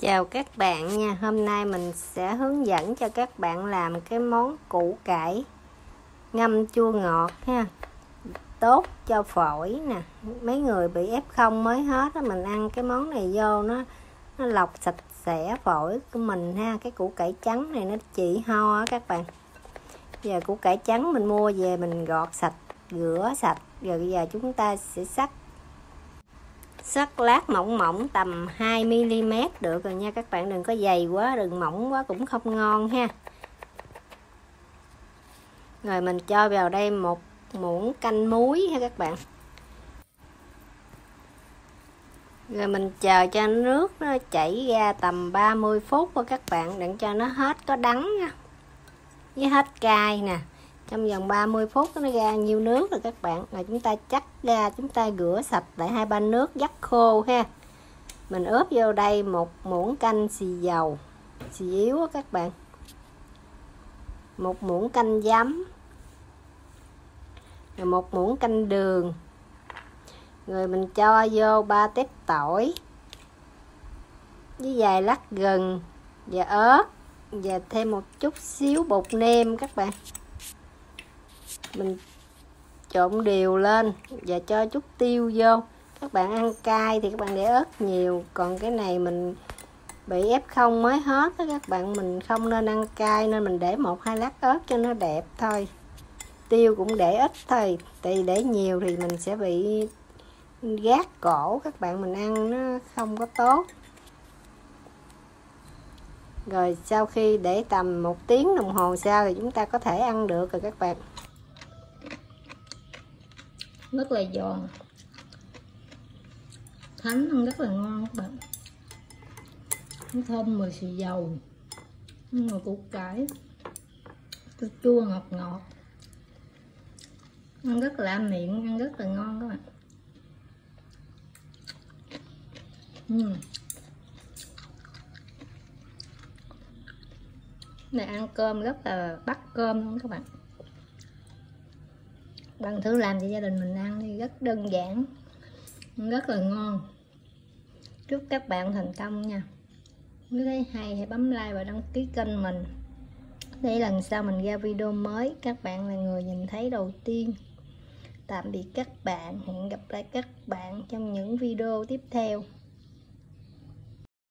Chào các bạn nha, hôm nay mình sẽ hướng dẫn cho các bạn làm cái món củ cải ngâm chua ngọt ha. Tốt cho phổi nè, mấy người bị F0 mới hết á, mình ăn cái món này vô nó nó lọc sạch sẽ phổi của mình ha. Cái củ cải trắng này nó trị ho á các bạn. Giờ củ cải trắng mình mua về mình gọt sạch, rửa sạch Rồi bây giờ chúng ta sẽ sắc sắc lát mỏng mỏng, tầm 2mm được rồi nha các bạn. Đừng có dày quá, đừng mỏng quá cũng không ngon ha. Rồi mình cho vào đây một muỗng canh muối ha các bạn. Rồi mình chờ cho nước nó chảy ra tầm 30 phút thôi các bạn, đừng cho nó hết có đắng nha. Với hết cay nè trong vòng 30 phút nó ra nhiêu nước rồi các bạn? Rồi chúng ta chắc ra, chúng ta rửa sạch lại hai ba nước dắt khô ha. Mình ướp vô đây một muỗng canh xì dầu, xì yếu các bạn. Một muỗng canh giấm, rồi một muỗng canh đường. Rồi mình cho vô ba tép tỏi, với vài lát gừng, và ớt, và thêm một chút xíu bột nêm các bạn mình trộn đều lên và cho chút tiêu vô. Các bạn ăn cay thì các bạn để ớt nhiều, còn cái này mình bị ép không mới hết đó các bạn mình không nên ăn cay nên mình để một hai lát ớt cho nó đẹp thôi. Tiêu cũng để ít thôi, tại để nhiều thì mình sẽ bị gác cổ, các bạn mình ăn nó không có tốt. Rồi sau khi để tầm một tiếng đồng hồ sau thì chúng ta có thể ăn được rồi các bạn rất là giòn. Thánh ăn rất là ngon các bạn. Nó thơm mùi xì dầu. Mùi củ cải. Chua chua ngọt ngọt. Ăn rất là miệng, ăn rất là ngon các bạn. Uhm. này, ăn cơm rất là bắt cơm luôn các bạn bạn thử làm cho gia đình mình ăn thì rất đơn giản, rất là ngon. Chúc các bạn thành công nha. Nếu thấy hay hãy bấm like và đăng ký kênh mình. Để lần sau mình ra video mới, các bạn là người nhìn thấy đầu tiên. Tạm biệt các bạn, hẹn gặp lại các bạn trong những video tiếp theo.